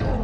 Oh.